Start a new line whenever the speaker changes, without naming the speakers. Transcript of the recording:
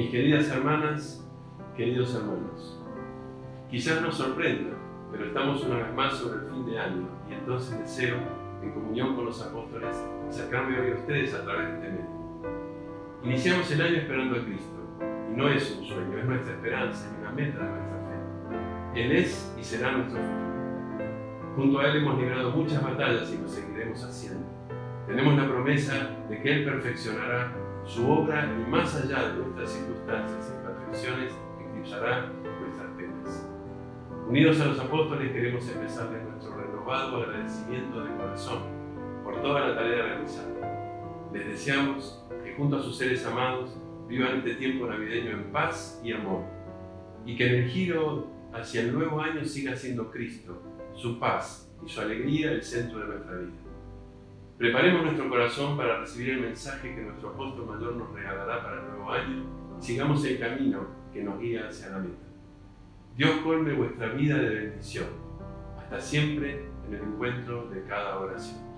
Mis queridas hermanas, queridos hermanos, quizás nos sorprenda, pero estamos una vez más sobre el fin de año y entonces deseo, en comunión con los apóstoles, acercarme hoy a ustedes a través de este medio. Iniciamos el año esperando a Cristo y no es un sueño, es nuestra esperanza y una meta de nuestra fe. Él es y será nuestro futuro. Junto a Él hemos librado muchas batallas y lo seguiremos haciendo. Tenemos la promesa de que Él perfeccionará su obra y más allá de nuestras circunstancias y imperfecciones, eclipsará nuestras penas. Unidos a los apóstoles queremos empezarles nuestro renovado agradecimiento de corazón por toda la tarea realizada. Les deseamos que junto a sus seres amados vivan este tiempo navideño en paz y amor y que en el giro hacia el nuevo año siga siendo Cristo, su paz y su alegría el centro de nuestra vida. Preparemos nuestro corazón para recibir el mensaje que nuestro apóstol mayor nos regalará para el nuevo año sigamos el camino que nos guía hacia la meta. Dios colme vuestra vida de bendición. Hasta siempre en el encuentro de cada oración.